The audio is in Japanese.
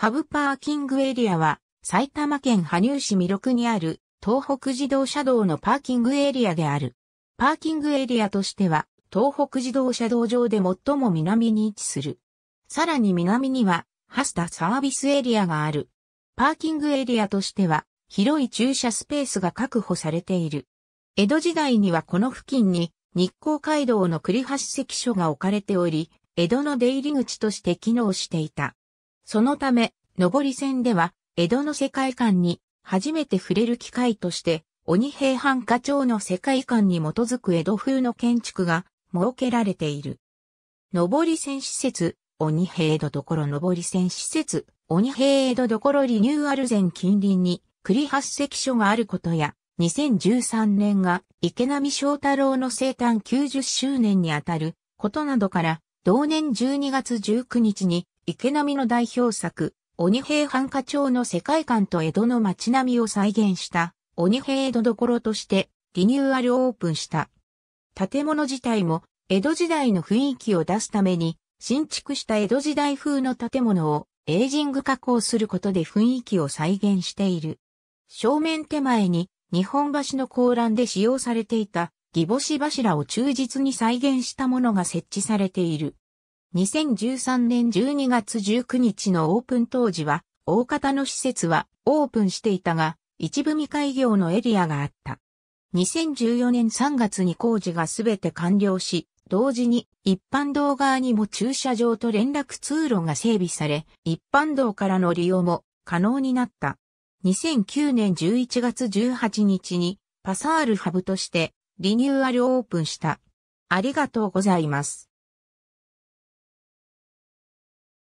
ハブパーキングエリアは埼玉県羽生市弥勒にある東北自動車道のパーキングエリアである。パーキングエリアとしては東北自動車道上で最も南に位置する。さらに南にはハスタサービスエリアがある。パーキングエリアとしては広い駐車スペースが確保されている。江戸時代にはこの付近に日光街道の栗橋関所が置かれており、江戸の出入り口として機能していた。そのため、上り線では、江戸の世界観に初めて触れる機会として、鬼平犯科町の世界観に基づく江戸風の建築が設けられている。上り線施設、鬼平江戸所上り線施設、鬼平江戸所リニューアル前近隣に栗橋関所があることや、2013年が池波正太郎の生誕90周年にあたることなどから、同年12月19日に池波の代表作、鬼平犯科町の世界観と江戸の街並みを再現した鬼平江戸所としてリニューアルオープンした。建物自体も江戸時代の雰囲気を出すために新築した江戸時代風の建物をエイジング加工することで雰囲気を再現している。正面手前に日本橋の高欄で使用されていたギボシ柱を忠実に再現したものが設置されている。2013年12月19日のオープン当時は、大方の施設はオープンしていたが、一部未開業のエリアがあった。2014年3月に工事がすべて完了し、同時に一般道側にも駐車場と連絡通路が整備され、一般道からの利用も可能になった。2009年11月18日にパサールハブとしてリニューアルオープンした。ありがとうございます。